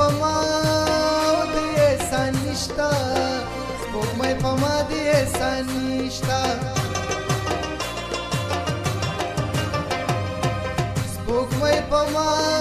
په ما د احسان نشتا سپوږمۍ په ما د احسان نشتا سپوږمۍ په ما